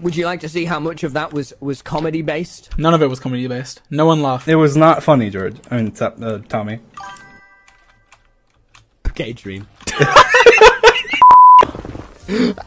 would you like to see how much of that was was comedy based? None of it was comedy based. No one laughed. It was not funny, George. I mean, except uh, Tommy. Okay, dream.